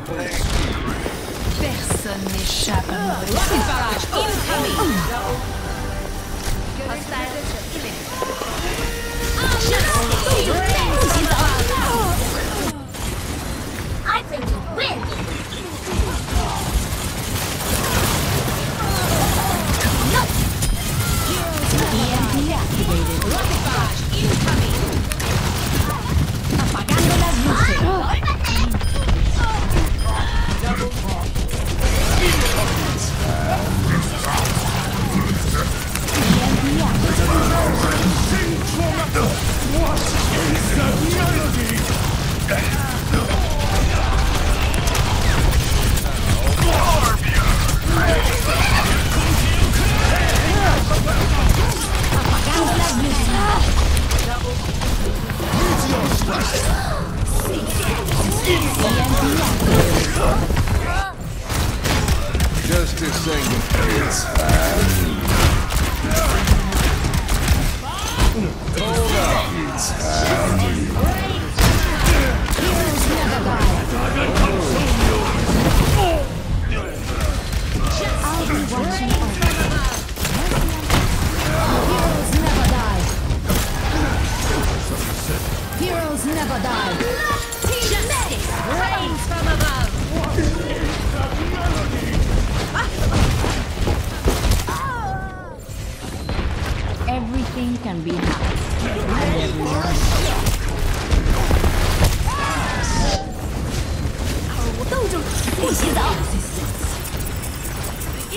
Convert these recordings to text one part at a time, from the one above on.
Personne n'échappe à mon barrage incoming! Hostile. Ah, Activated. Justice saying. Hold up. It's time. Never die. Justice reigns from above! Everything can be hacked.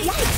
Let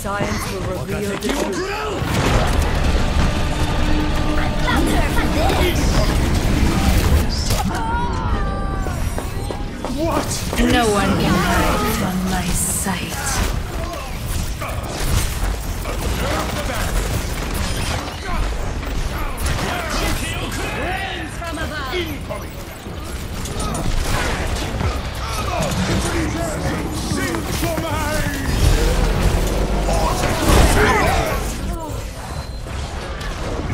Science will reveal the truth. What? No one can hide from my sight. Rains from above.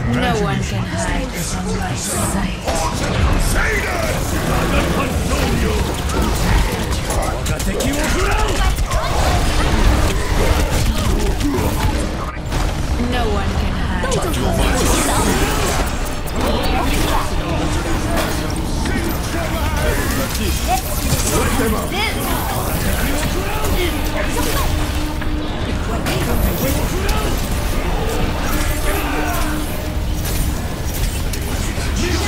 No one can hide from my sight. No one can hide.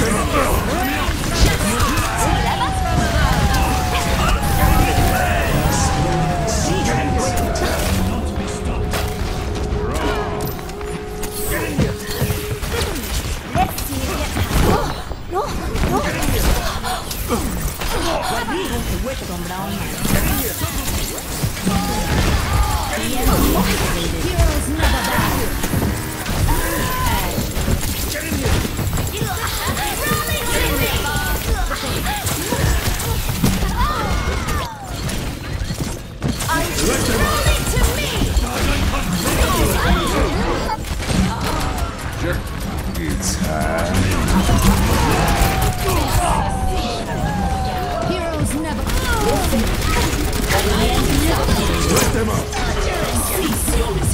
get in here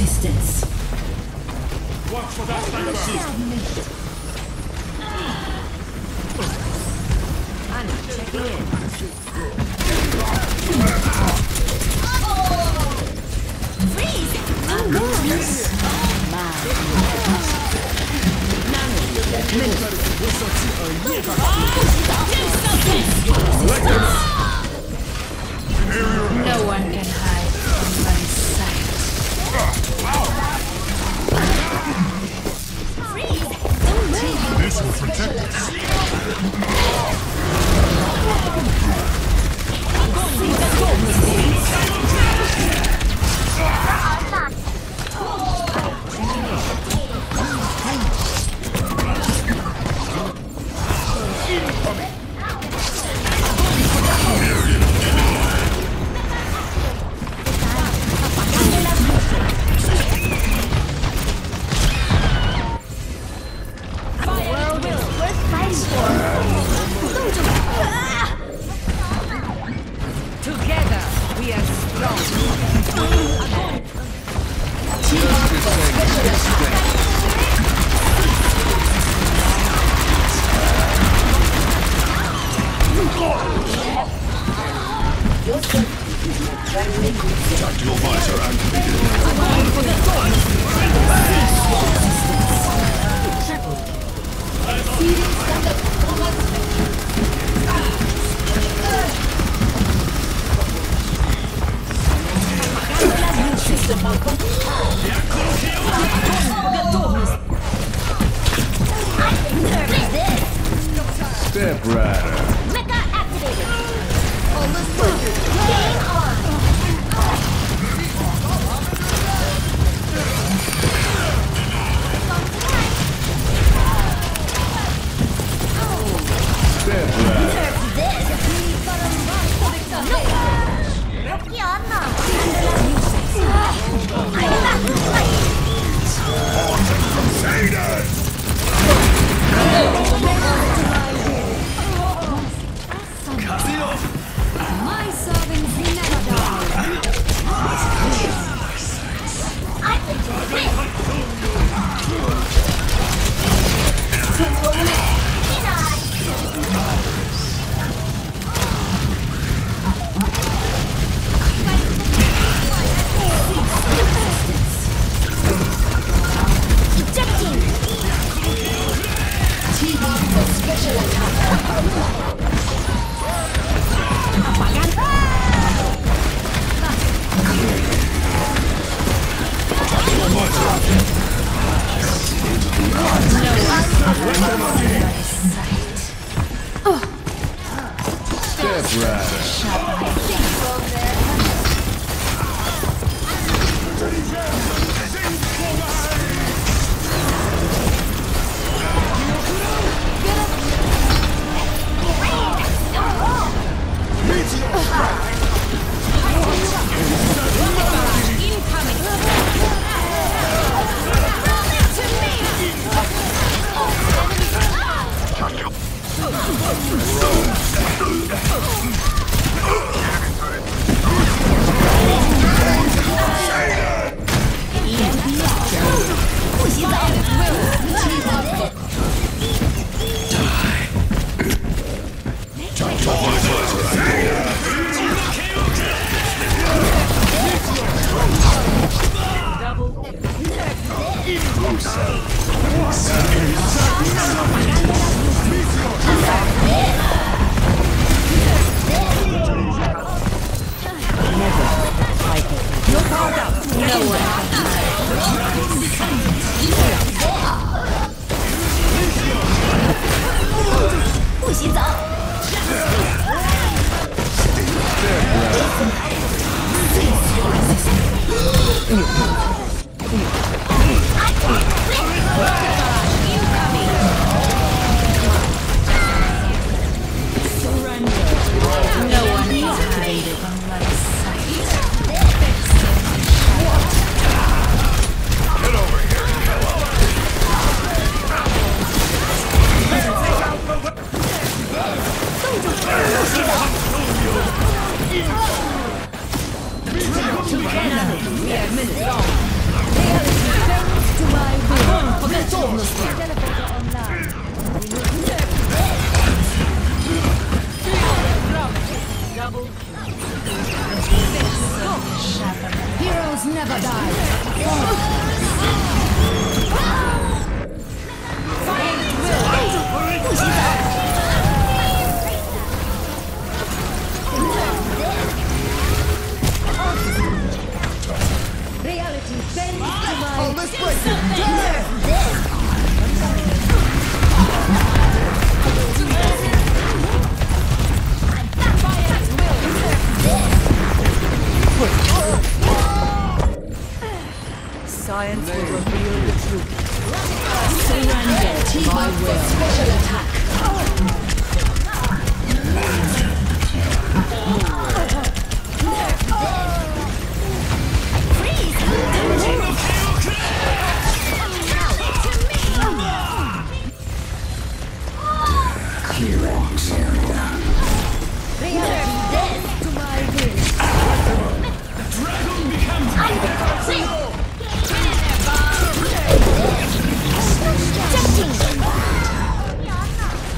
Resistance. Watch for that. No one can hide. This will protect us. Together,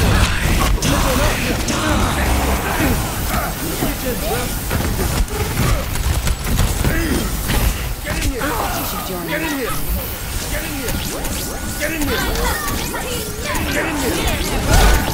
that. Just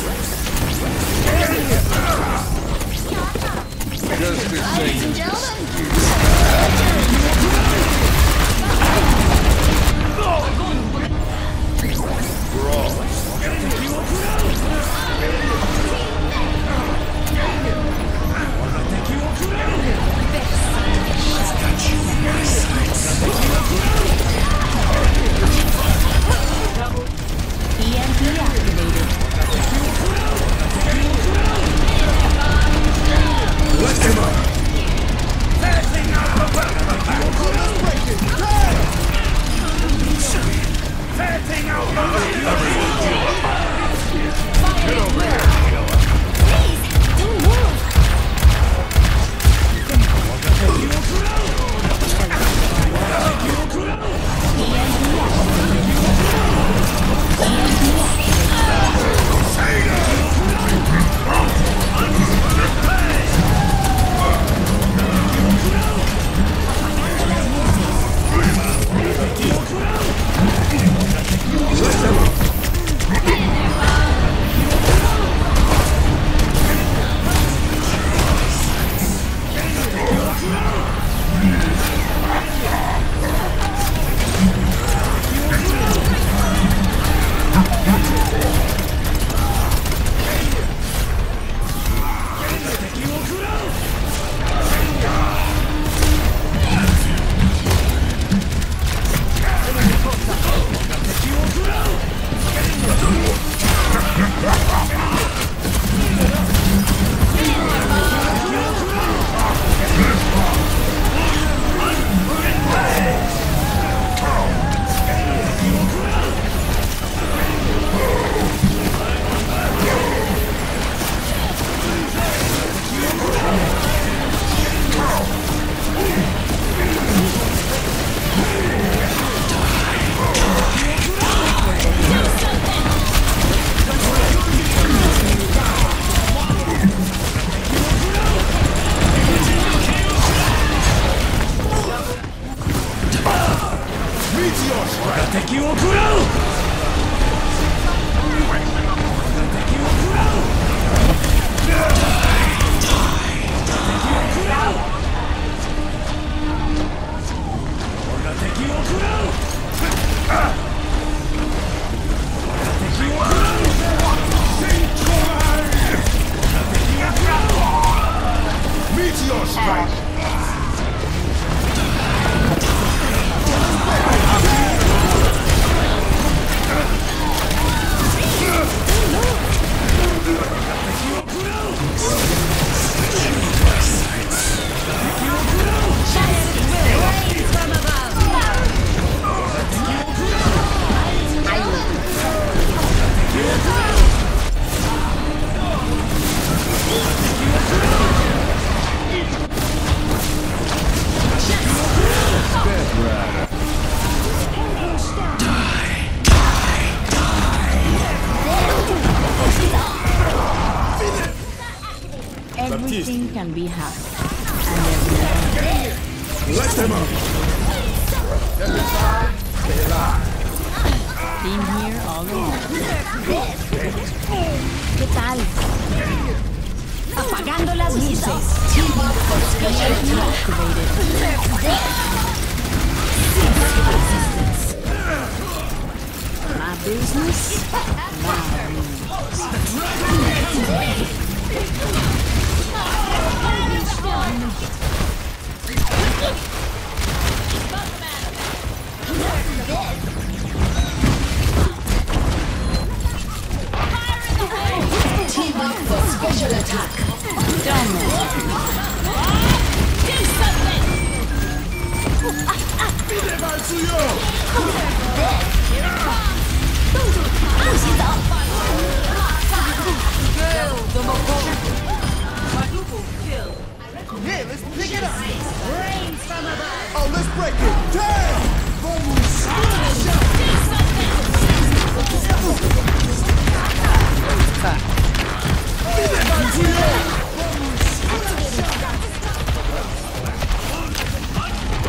Team up for special attack. Yeah, let's pick it up. Oh, let's break it. Oh,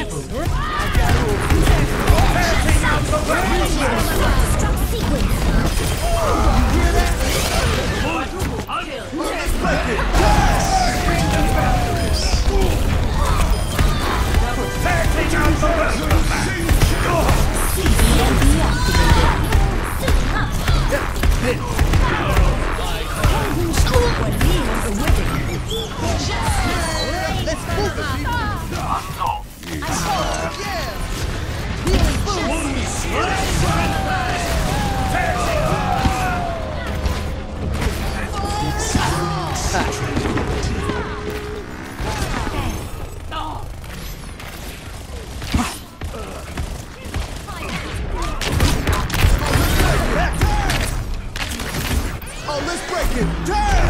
EMP activated. Oh, Oh, let's break it. Damn!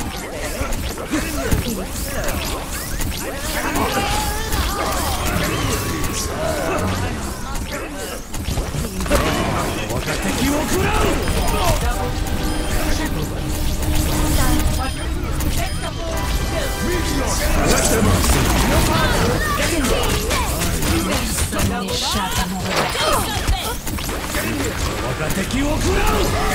我が敵を食らう。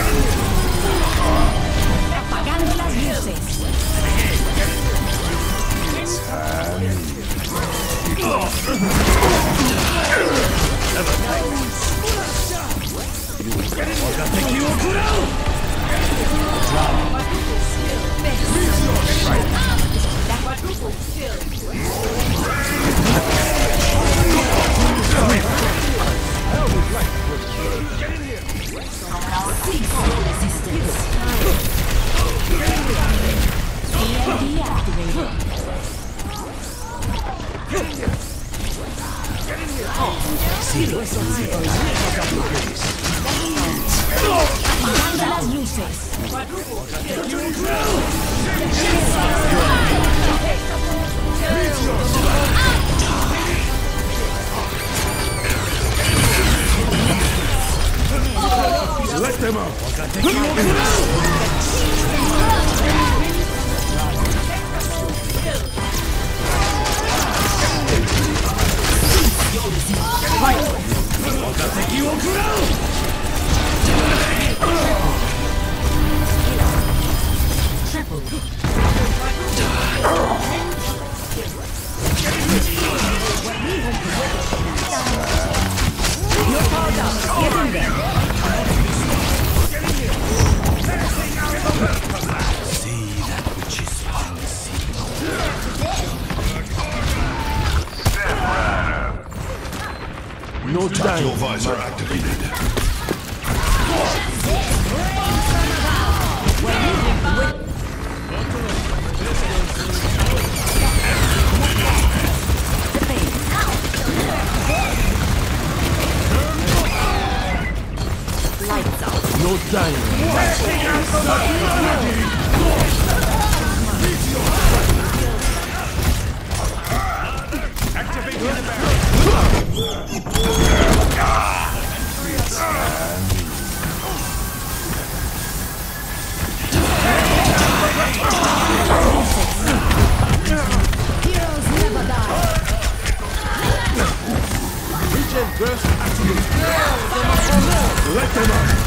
Let them up!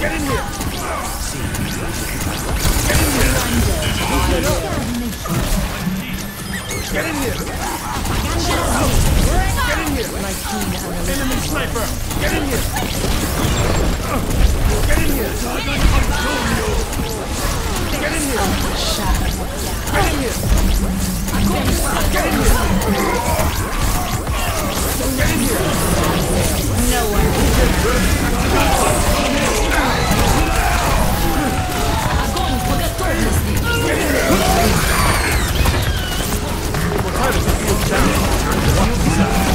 Get in here! Get in here! Get in here! My keen Enemy sniper! Get in here! Get in here! I can control you! Get in here! Get in here! Get in here! Get in here! No one Огонь по готовности! Get in here! What time is the field down?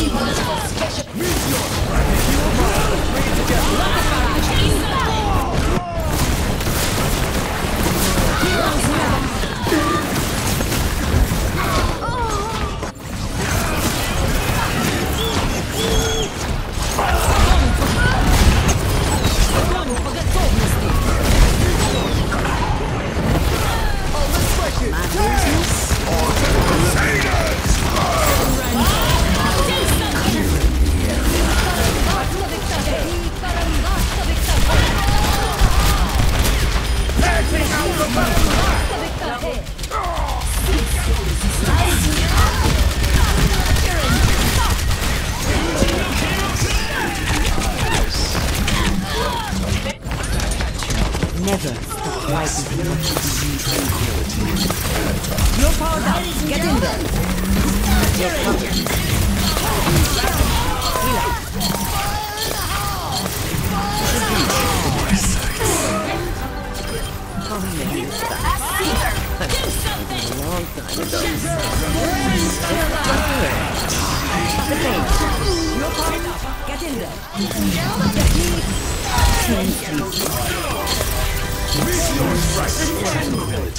Meteor!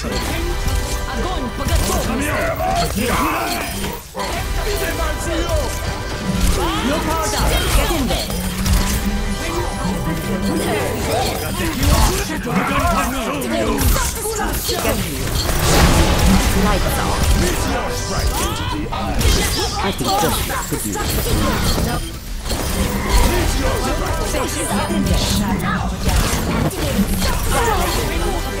Огонь по готовности. Your power down. Get in there. Get in. Lights off. I think this could be Get in there. Being in the thing. Your power down. Get in there.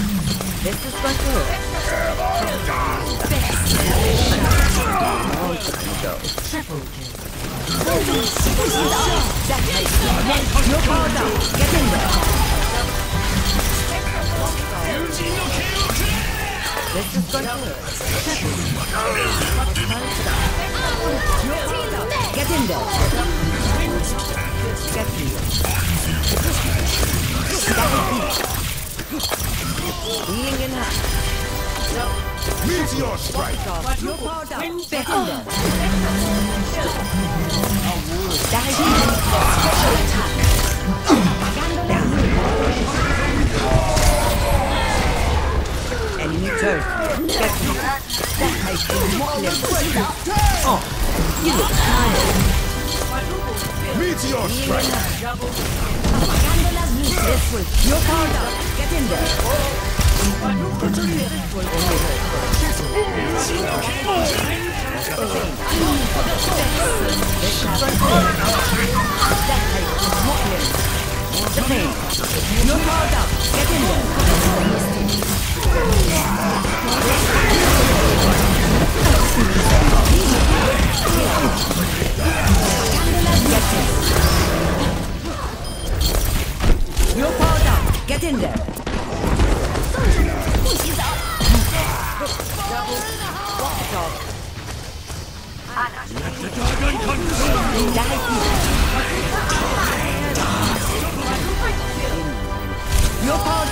This is my goal. Now it's gonna go. Triple kill. No power down. Get in there. This is gonna hurt. Get in there. Get in there. Get in there. Hand. Meteor strike. Your power down. In. That is it. Enemy turret. That has been Muslim. Oh, you look tired. Meteor strike. Your power down. Get in there. The pain. Your power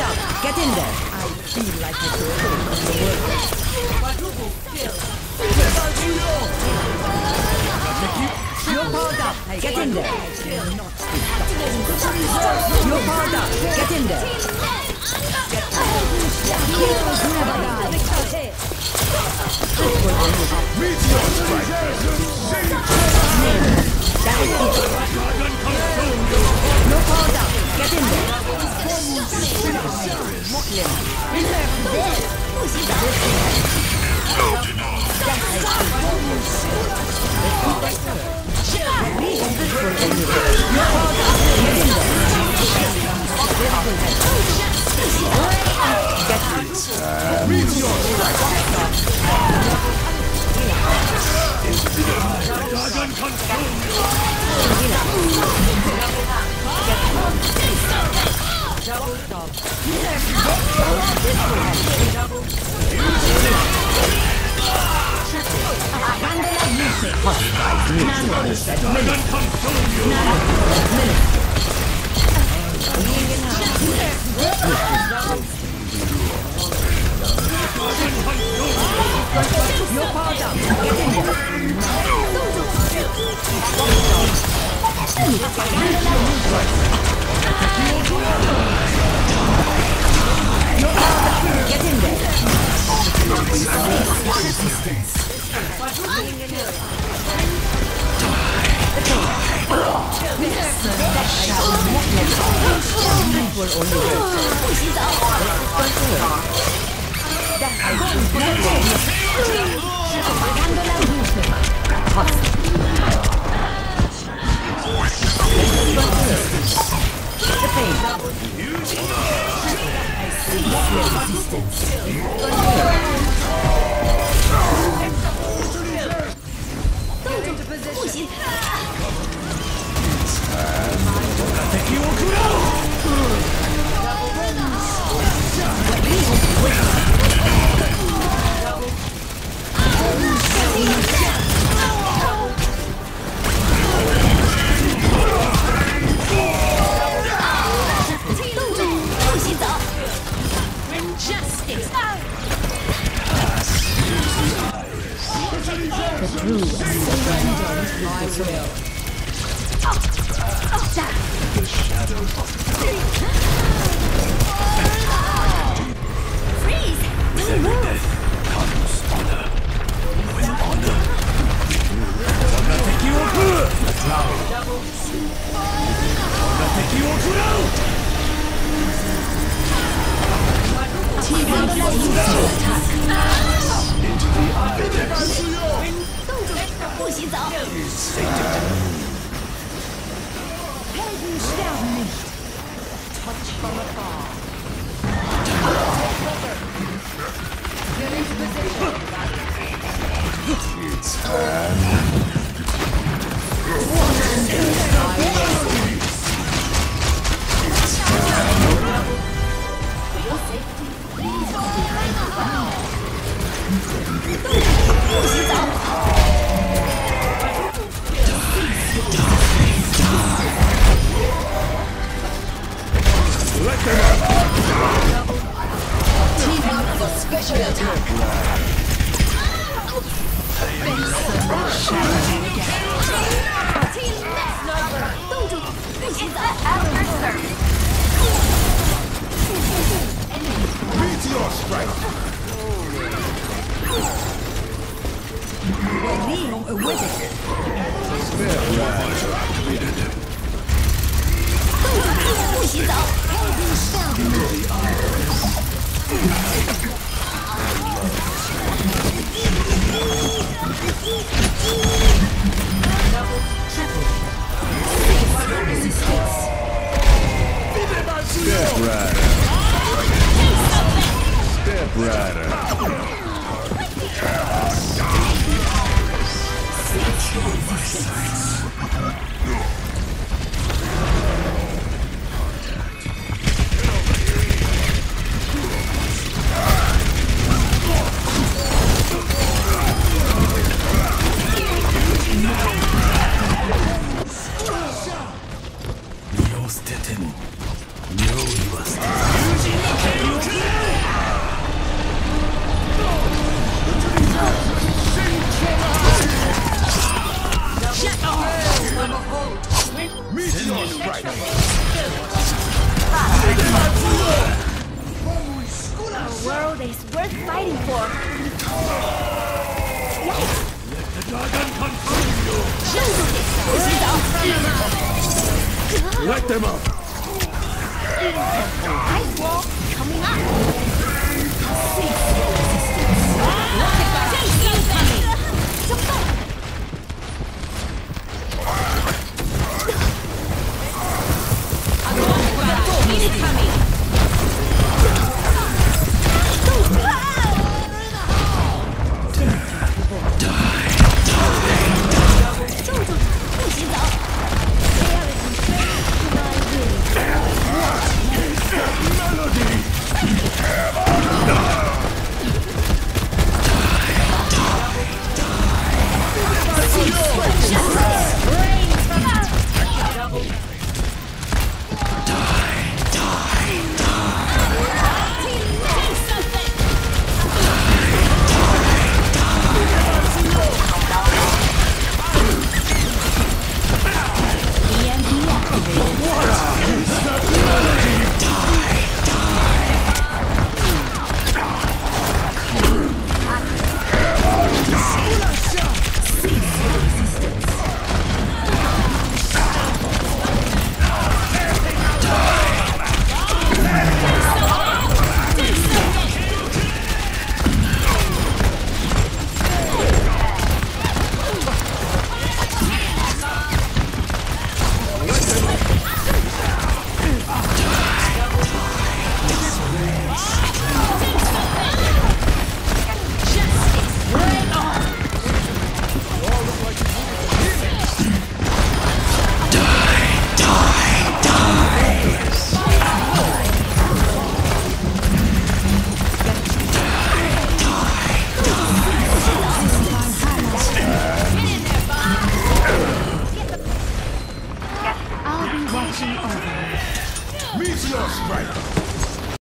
down. Get in there. Your power The world is worth fighting for. Let the dragon consume you. Let them up. Ice wall coming up.